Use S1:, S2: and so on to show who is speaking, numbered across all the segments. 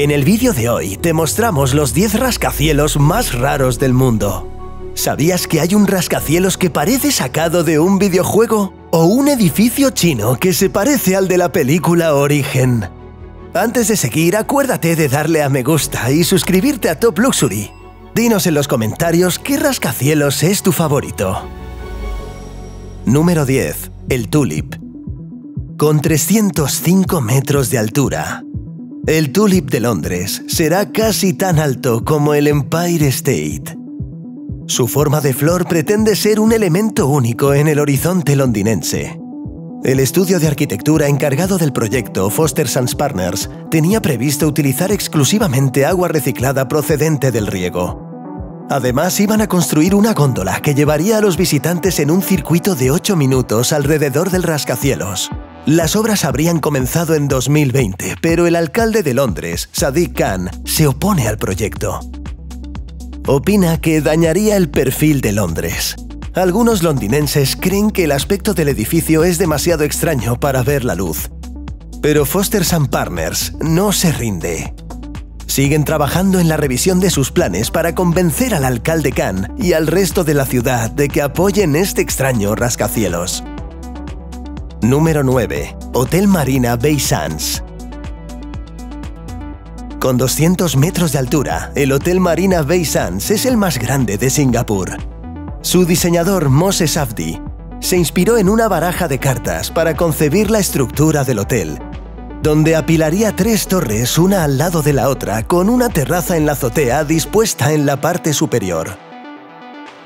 S1: En el vídeo de hoy te mostramos los 10 rascacielos más raros del mundo. ¿Sabías que hay un rascacielos que parece sacado de un videojuego? ¿O un edificio chino que se parece al de la película Origen? Antes de seguir, acuérdate de darle a me gusta y suscribirte a Top Luxury. Dinos en los comentarios qué rascacielos es tu favorito. Número 10. El Tulip. Con 305 metros de altura, el Tulip de Londres será casi tan alto como el Empire State. Su forma de flor pretende ser un elemento único en el horizonte londinense. El estudio de arquitectura encargado del proyecto Foster Sons Partners tenía previsto utilizar exclusivamente agua reciclada procedente del riego. Además, iban a construir una góndola que llevaría a los visitantes en un circuito de 8 minutos alrededor del rascacielos. Las obras habrían comenzado en 2020, pero el alcalde de Londres, Sadiq Khan, se opone al proyecto opina que dañaría el perfil de Londres. Algunos londinenses creen que el aspecto del edificio es demasiado extraño para ver la luz. Pero Foster Partners no se rinde. Siguen trabajando en la revisión de sus planes para convencer al alcalde Khan y al resto de la ciudad de que apoyen este extraño rascacielos. Número 9. Hotel Marina Bay Sands. Con 200 metros de altura, el Hotel Marina Bay Sands es el más grande de Singapur. Su diseñador Moses Abdi se inspiró en una baraja de cartas para concebir la estructura del hotel, donde apilaría tres torres una al lado de la otra con una terraza en la azotea dispuesta en la parte superior.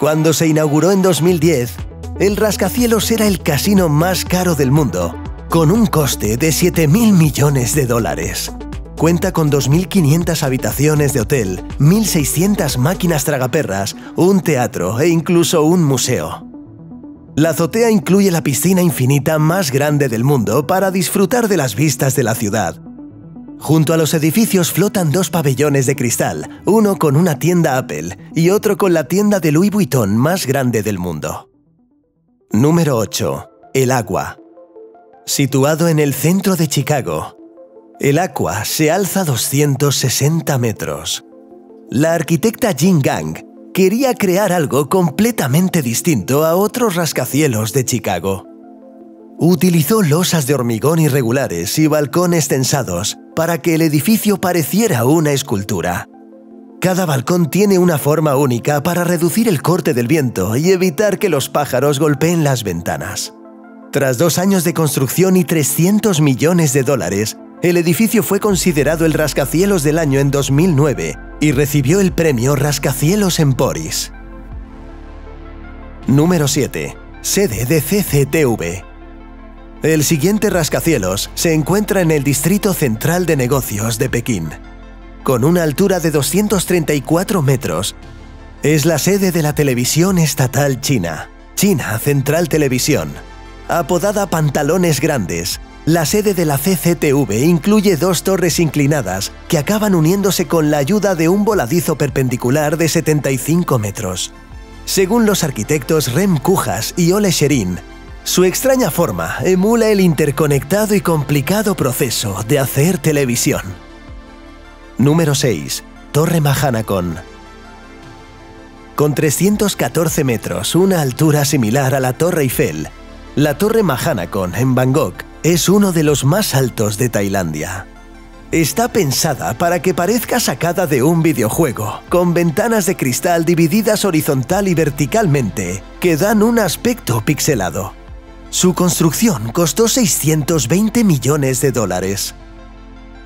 S1: Cuando se inauguró en 2010, el rascacielos era el casino más caro del mundo, con un coste de 7 mil millones de dólares. Cuenta con 2.500 habitaciones de hotel, 1.600 máquinas tragaperras, un teatro e incluso un museo. La azotea incluye la piscina infinita más grande del mundo para disfrutar de las vistas de la ciudad. Junto a los edificios flotan dos pabellones de cristal, uno con una tienda Apple y otro con la tienda de Louis Vuitton más grande del mundo. Número 8. El agua. Situado en el centro de Chicago, el Aqua se alza 260 metros. La arquitecta Jin Gang quería crear algo completamente distinto a otros rascacielos de Chicago. Utilizó losas de hormigón irregulares y balcones tensados para que el edificio pareciera una escultura. Cada balcón tiene una forma única para reducir el corte del viento y evitar que los pájaros golpeen las ventanas. Tras dos años de construcción y 300 millones de dólares, el edificio fue considerado el rascacielos del año en 2009 y recibió el premio Rascacielos Emporis. Número 7. Sede de CCTV. El siguiente rascacielos se encuentra en el Distrito Central de Negocios de Pekín. Con una altura de 234 metros, es la sede de la televisión estatal china, China Central Televisión. Apodada Pantalones Grandes, la sede de la CCTV incluye dos torres inclinadas que acaban uniéndose con la ayuda de un voladizo perpendicular de 75 metros. Según los arquitectos Rem Kujas y Ole Sherin, su extraña forma emula el interconectado y complicado proceso de hacer televisión. Número 6. Torre Mahanakon. Con 314 metros, una altura similar a la Torre Eiffel, la Torre Mahanakon en Bangkok es uno de los más altos de Tailandia. Está pensada para que parezca sacada de un videojuego, con ventanas de cristal divididas horizontal y verticalmente, que dan un aspecto pixelado. Su construcción costó 620 millones de dólares.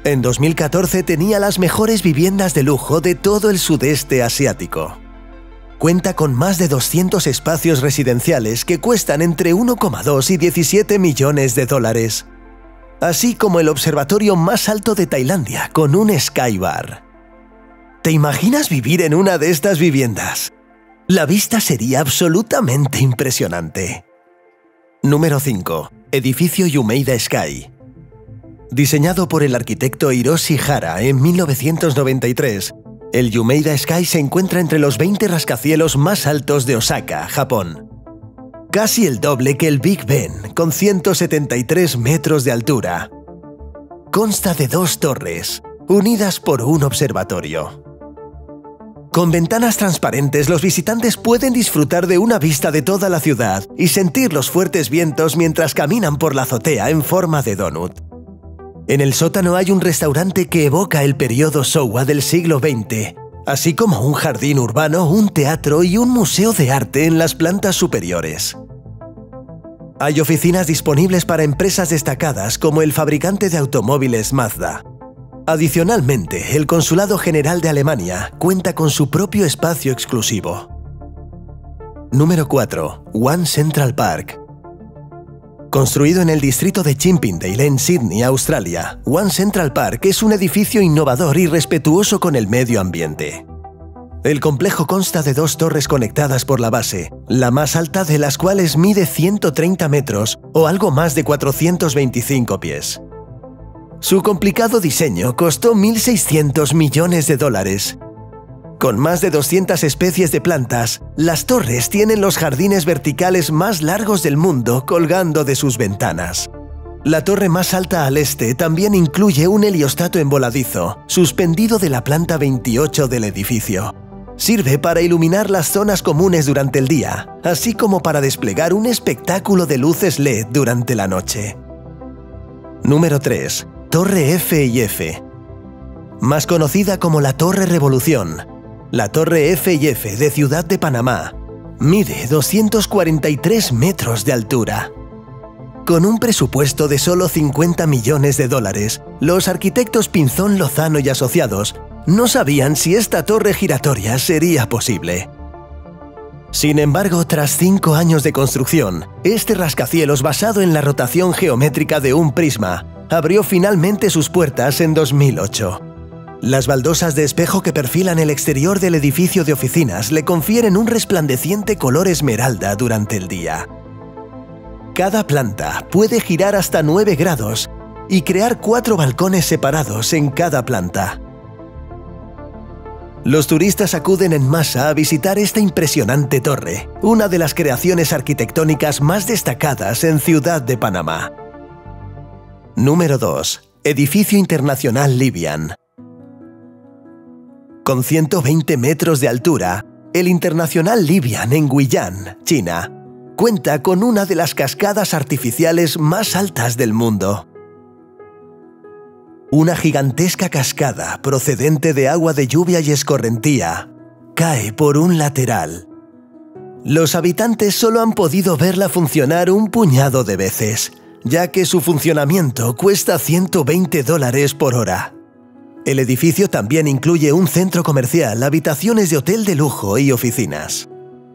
S1: En 2014 tenía las mejores viviendas de lujo de todo el sudeste asiático cuenta con más de 200 espacios residenciales que cuestan entre 1,2 y 17 millones de dólares, así como el observatorio más alto de Tailandia con un skybar. ¿Te imaginas vivir en una de estas viviendas? La vista sería absolutamente impresionante. Número 5. Edificio Yumeida Sky. Diseñado por el arquitecto Hiroshi Hara en 1993, el Yumeida Sky se encuentra entre los 20 rascacielos más altos de Osaka, Japón. Casi el doble que el Big Ben, con 173 metros de altura. Consta de dos torres, unidas por un observatorio. Con ventanas transparentes los visitantes pueden disfrutar de una vista de toda la ciudad y sentir los fuertes vientos mientras caminan por la azotea en forma de donut. En el sótano hay un restaurante que evoca el periodo Showa del siglo XX, así como un jardín urbano, un teatro y un museo de arte en las plantas superiores. Hay oficinas disponibles para empresas destacadas como el fabricante de automóviles Mazda. Adicionalmente, el Consulado General de Alemania cuenta con su propio espacio exclusivo. Número 4. One Central Park. Construido en el distrito de Chippendale en Sydney, Australia, One Central Park es un edificio innovador y respetuoso con el medio ambiente. El complejo consta de dos torres conectadas por la base, la más alta de las cuales mide 130 metros o algo más de 425 pies. Su complicado diseño costó 1.600 millones de dólares. Con más de 200 especies de plantas, las torres tienen los jardines verticales más largos del mundo colgando de sus ventanas. La torre más alta al este también incluye un heliostato envoladizo, suspendido de la planta 28 del edificio. Sirve para iluminar las zonas comunes durante el día, así como para desplegar un espectáculo de luces LED durante la noche. Número 3. Torre F y F. Más conocida como la Torre Revolución, la Torre F y F de Ciudad de Panamá mide 243 metros de altura. Con un presupuesto de solo 50 millones de dólares, los arquitectos Pinzón Lozano y Asociados no sabían si esta torre giratoria sería posible. Sin embargo, tras cinco años de construcción, este rascacielos basado en la rotación geométrica de un prisma abrió finalmente sus puertas en 2008. Las baldosas de espejo que perfilan el exterior del edificio de oficinas le confieren un resplandeciente color esmeralda durante el día. Cada planta puede girar hasta 9 grados y crear cuatro balcones separados en cada planta. Los turistas acuden en masa a visitar esta impresionante torre, una de las creaciones arquitectónicas más destacadas en Ciudad de Panamá. Número 2. Edificio Internacional Libian. Con 120 metros de altura, el Internacional Libian en Guiyán, China, cuenta con una de las cascadas artificiales más altas del mundo. Una gigantesca cascada procedente de agua de lluvia y escorrentía cae por un lateral. Los habitantes solo han podido verla funcionar un puñado de veces, ya que su funcionamiento cuesta 120 dólares por hora. El edificio también incluye un centro comercial, habitaciones de hotel de lujo y oficinas.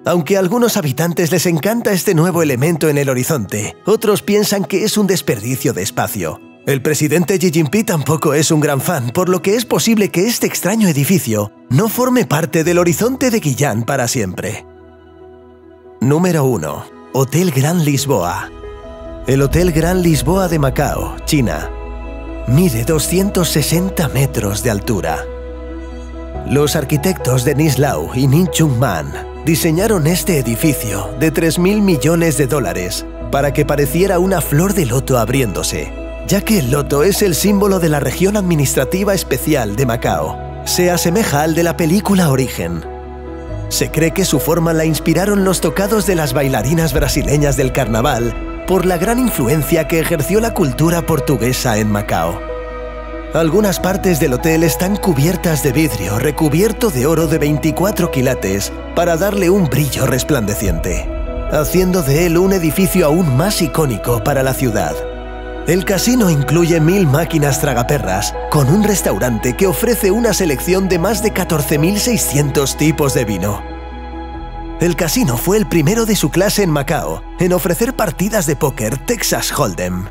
S1: Aunque a algunos habitantes les encanta este nuevo elemento en el horizonte, otros piensan que es un desperdicio de espacio. El presidente Xi Jinping tampoco es un gran fan, por lo que es posible que este extraño edificio no forme parte del horizonte de Guillán para siempre. Número 1. Hotel Gran Lisboa el Hotel Gran Lisboa de Macao, China, mide 260 metros de altura. Los arquitectos Denis Lau y Nin Chung Man diseñaron este edificio de 3.000 millones de dólares para que pareciera una flor de loto abriéndose, ya que el loto es el símbolo de la región administrativa especial de Macao. Se asemeja al de la película Origen. Se cree que su forma la inspiraron los tocados de las bailarinas brasileñas del carnaval por la gran influencia que ejerció la cultura portuguesa en Macao. Algunas partes del hotel están cubiertas de vidrio recubierto de oro de 24 quilates para darle un brillo resplandeciente, haciendo de él un edificio aún más icónico para la ciudad. El casino incluye mil máquinas tragaperras, con un restaurante que ofrece una selección de más de 14.600 tipos de vino el casino fue el primero de su clase en Macao en ofrecer partidas de póker Texas Hold'em.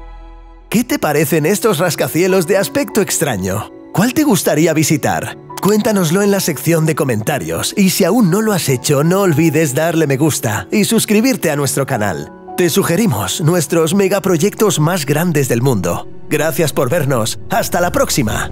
S1: ¿Qué te parecen estos rascacielos de aspecto extraño? ¿Cuál te gustaría visitar? Cuéntanoslo en la sección de comentarios y si aún no lo has hecho no olvides darle me gusta y suscribirte a nuestro canal. Te sugerimos nuestros megaproyectos más grandes del mundo. Gracias por vernos. Hasta la próxima.